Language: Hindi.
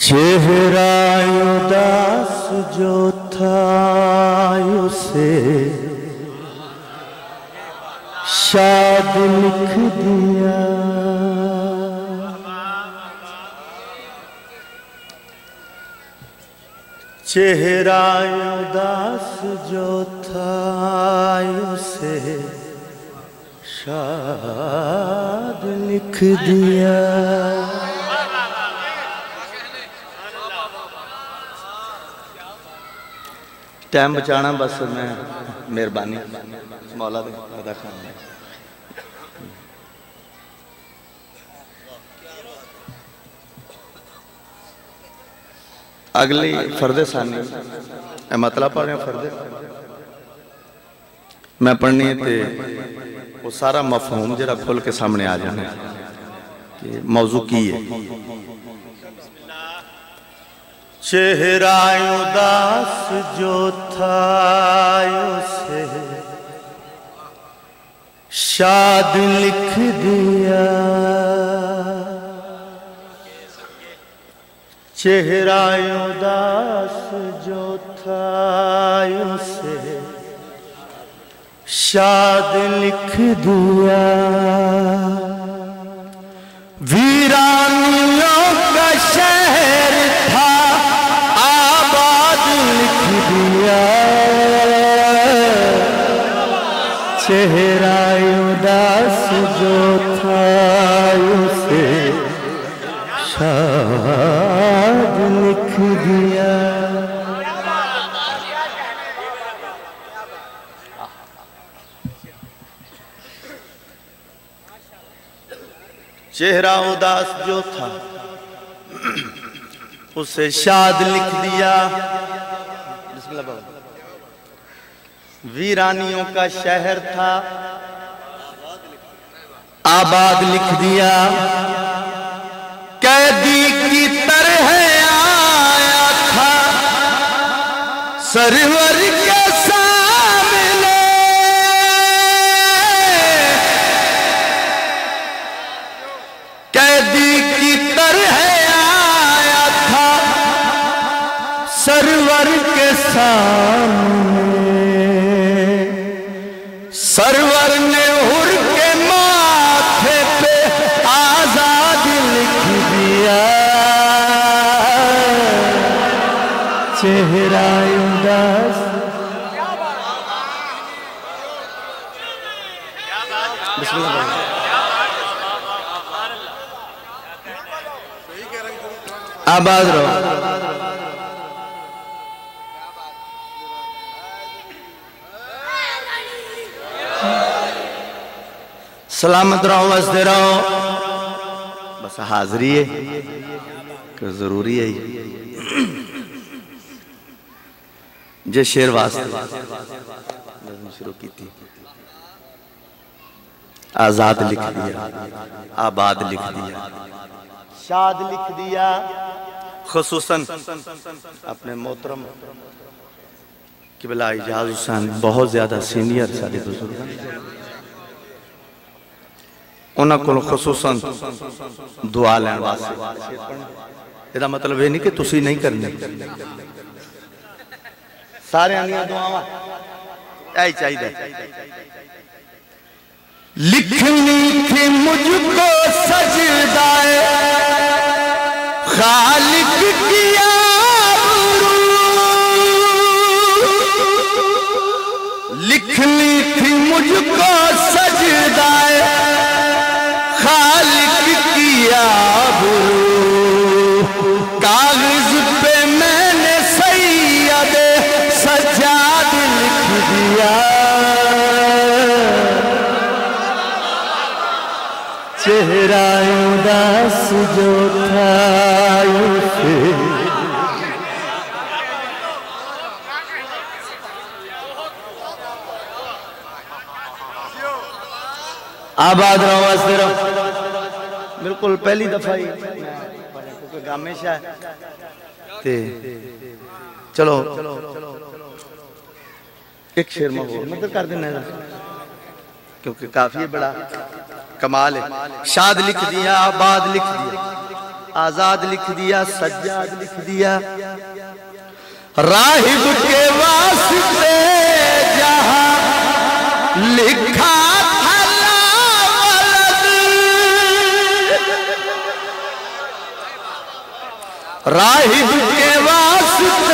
चेहरा उदास जो था उसे शाद लिख दिया। चेहरा उदास जो था उसे शाद लिख दिया। टाइम बचाना बस, मैं मेहरबानी। मौला दे, अदा अगली फर्दे सानी। मतलब रहे फर्दे। मैं पढ़नी है वो सारा मफहूम जरा खुल के सामने आ जाना कि मौजू की है। चेहरा उदास जो था उसे शाद लिख दिया। चेहरा उदास जो था उसे शाद लिख दिया। वीरानियों का शहर था, आबाद लिख दिया। चेहरा चेहरा उदास जो था, उसे शाद लिख दिया। वीरानियों का शहर था, आबाद लिख दिया। कैदी की तरह आया था, सरवर सामने। सरवर ने हुर के माथे पे आज़ाद लिख दिया। चेहरा उदास। आबाद रहो। सलामत रहो वसते रहो बस हाजरी है कि ज़रूरी है जे शेर वास्ते शुरू की थी आज़ाद लिख दिया आबाद लिख दिया शाद लिख दिया खसूसन अपने मोहतरम किबला इजाज हुसैन बहुत ज़्यादा सीनियर सारे बुज़ुर्ग ਉਹਨਾਂ ਕੋਲ ਖਸੂਸਨ ਦੁਆ ਲੈਣ ਵਾਸਤੇ ਇਹਦਾ ਮਤਲਬ ਇਹ ਨਹੀਂ ਕਿ ਤੁਸੀਂ ਨਹੀਂ ਕਰਨੀ ਸਾਰਿਆਂ ਦੀਆਂ ਦੁਆਵਾਂ ਐ ਚਾਹੀਦਾ ਲਿਖ ਲਿਖ ਮੁਝ दिया चेहरा उदास जो था आबाद रहो हँसते रहो बिल्कुल पहली दफ़ा ही क्योंकि शाह ते चलो एक शेर में मतलब कर देना क्योंकि काफ़ी बड़ा कमाल है। शाद लिख दिया आबाद लिख दिया आज़ाद लिख दिया सज्जाद लिख दिया। राहिब के वास्ते जहाँ लिखा राहिब के वास्ते